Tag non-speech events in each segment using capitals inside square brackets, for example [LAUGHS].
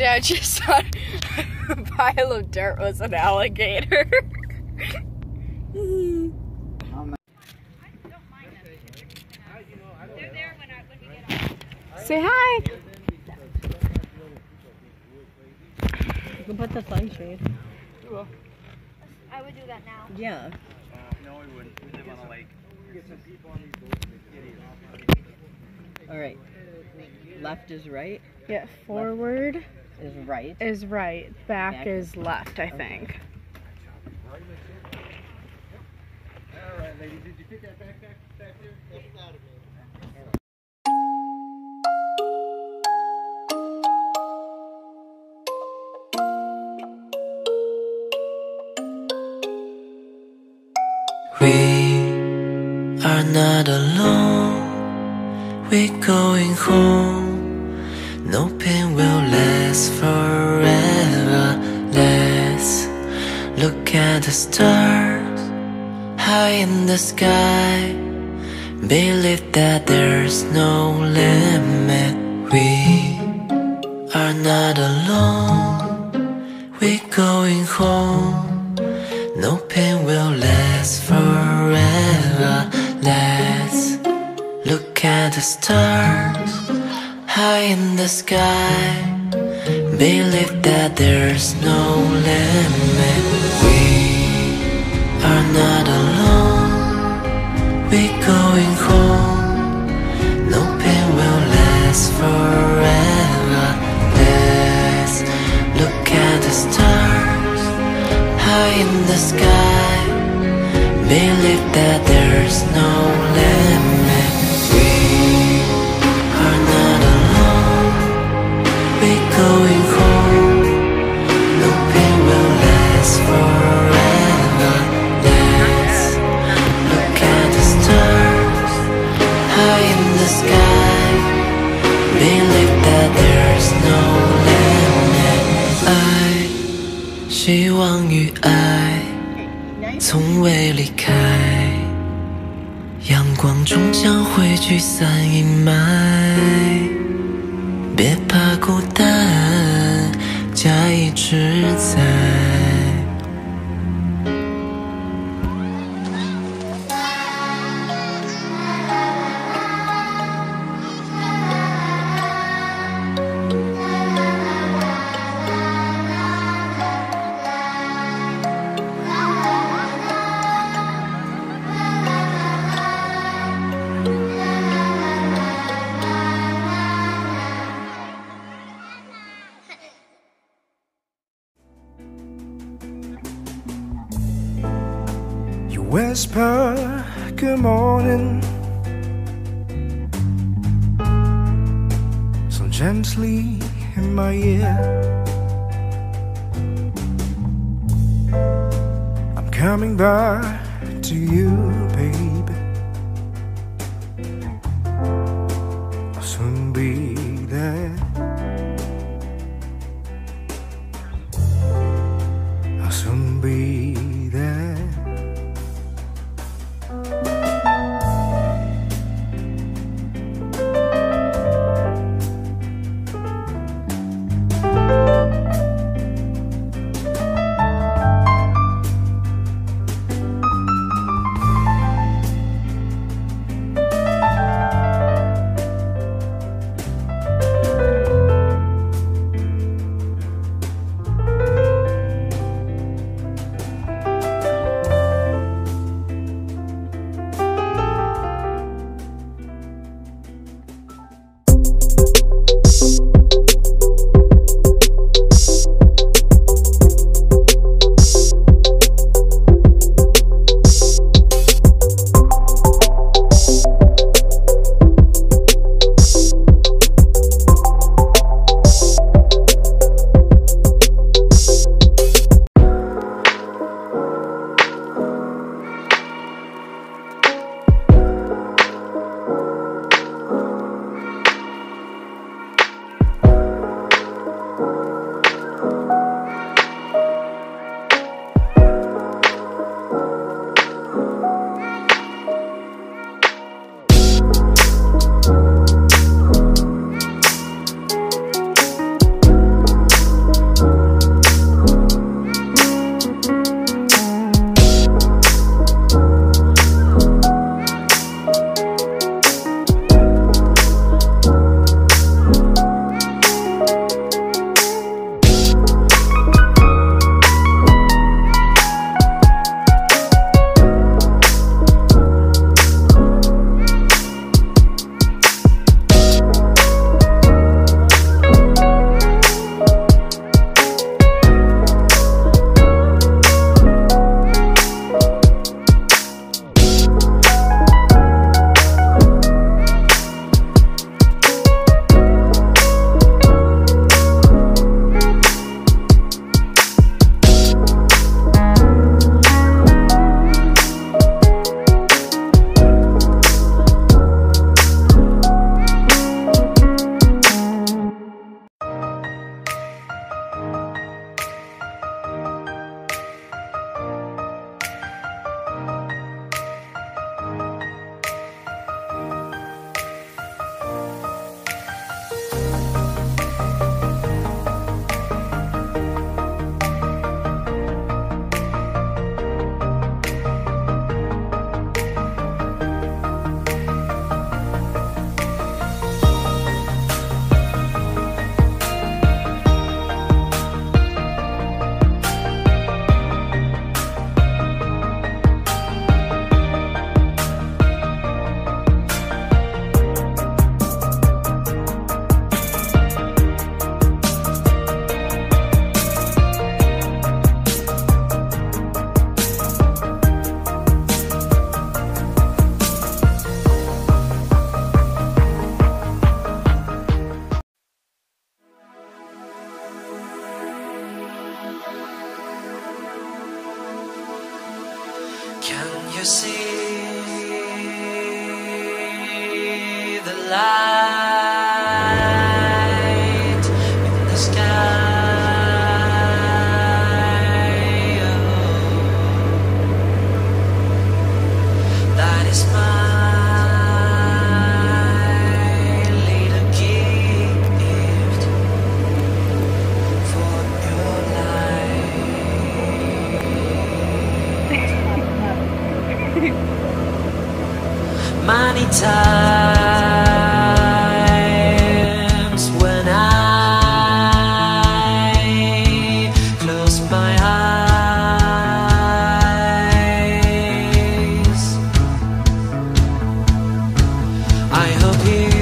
Dad just thought a pile of dirt was an alligator. Say hi. You can put the sunshade. I would do that now. Yeah. No, we wouldn't. We live on a lake. All right. Left is right. Yeah, forward Is right. is right, back, Back is left, I think. All right, ladies, did you pick that backpack back there? We are not alone. We're going home. No pain will last forever. Let's look at the stars high in the sky. Believe that there's no limit. We are not alone. We're going home. No pain will last forever. Let's look at the stars high in the sky. Believe that there's no limit. We are not alone. We're going home. No pain will last forever. Let's look at the stars high in the sky. Believe that there's no limit. We 希望与爱从未离开，阳光终将会驱散阴霾。别怕孤单，家一直在。So gently in my ear. I'm coming back to you, baby. You see times when I close my eyes, I hope you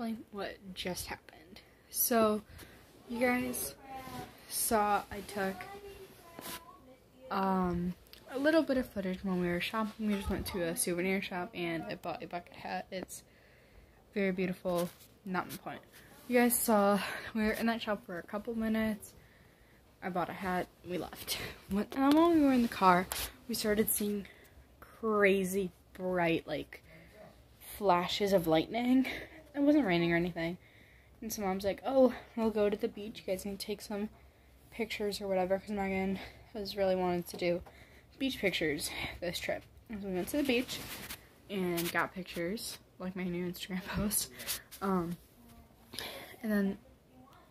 explain what just happened. So, you guys saw I took um a little bit of footage when we were shopping. We just went to a souvenir shop and I bought a bucket hat. It's very beautiful. Not my point. You guys saw we were in that shop for a couple minutes. I bought a hat. We left. [LAUGHS] When, and while we were in the car, we started seeing crazy bright like flashes of lightning. It wasn't raining or anything. And so mom's like, oh, we'll go to the beach. You guys can take some pictures or whatever. Because Megan has really wanted to do beach pictures this trip. And so we went to the beach and got pictures, like my new Instagram [LAUGHS] post. Um, and then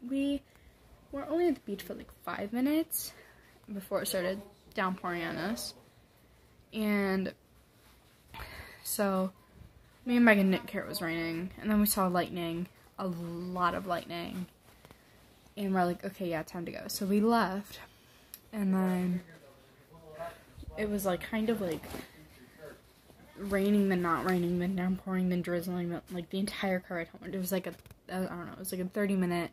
we were only at the beach for like five minutes before it started downpouring on us. And so me and Megan didn't care it was raining. And then we saw lightning, a lot of lightning. And we're like, okay, yeah, time to go. So we left. And then it was like kind of like raining, then not raining, then downpouring, then drizzling, then, like the entire car ride home. It was like a, I don't know, it was like a 30 minute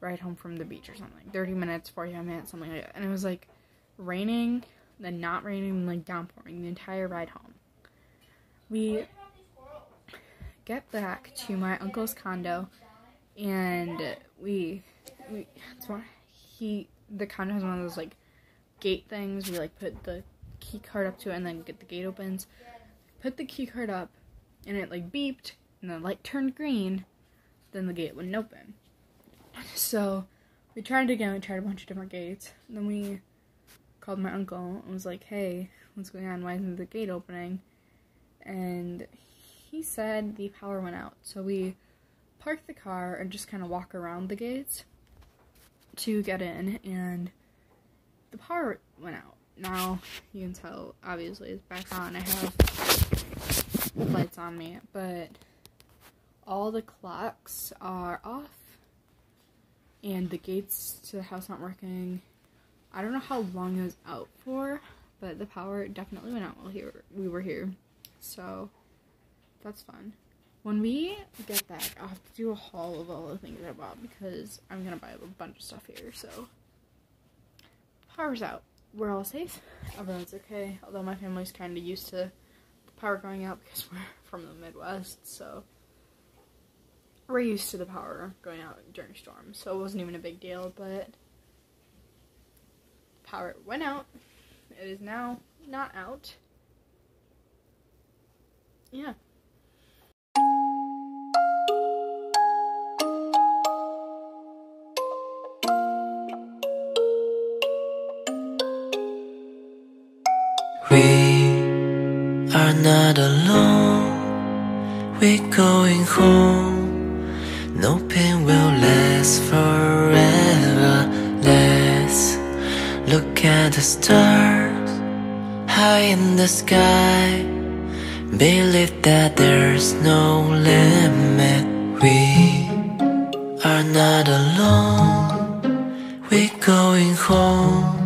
ride home from the beach or something. 30 minutes, 45 minutes, something like that. And it was like raining, then not raining, like downpouring the entire ride home. We get back to my uncle's condo and we we one he the condo has one of those like gate things we like put the key card up to it and then get the gate opens put the key card up and it like beeped and the light turned green then the gate wouldn't open [LAUGHS] So we tried it again. We tried a bunch of different gates. And Then we called my uncle and was like, "Hey, what's going on? Why isn't the gate opening?" And he said the power went out. So we parked the car and just kind of walk around the gates to get in, and the power went out. Now you can tell, obviously, it's back on. I have lights on me, but all the clocks are off and the gates to the house aren't working. I don't know how long it was out for, but the power definitely went out while we were here. So that's fun. When we get back, I'll have to do a haul of all the things I bought because I'm gonna buy a bunch of stuff here. So power's out. We're all safe. Oh, Everyone's okay. Although my family's kind of used to the power going out [LAUGHS] because we're from the Midwest, so we're used to the power going out during storms, so it wasn't even a big deal, but power went out. It is now not out. Yeah. We are not alone. We're going home. No pain will last forever. Let's look at the stars high in the sky. Believe that there's no limit. We are not alone. We're going home.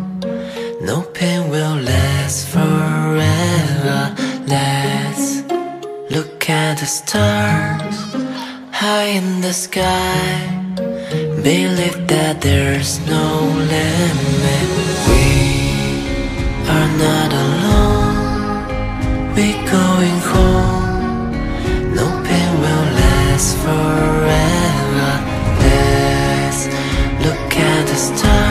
No pain will last forever. Look at the stars high in the sky. Believe that there's no limit. We are not alone. We're going home. No pain will last forever. Let's look at the stars.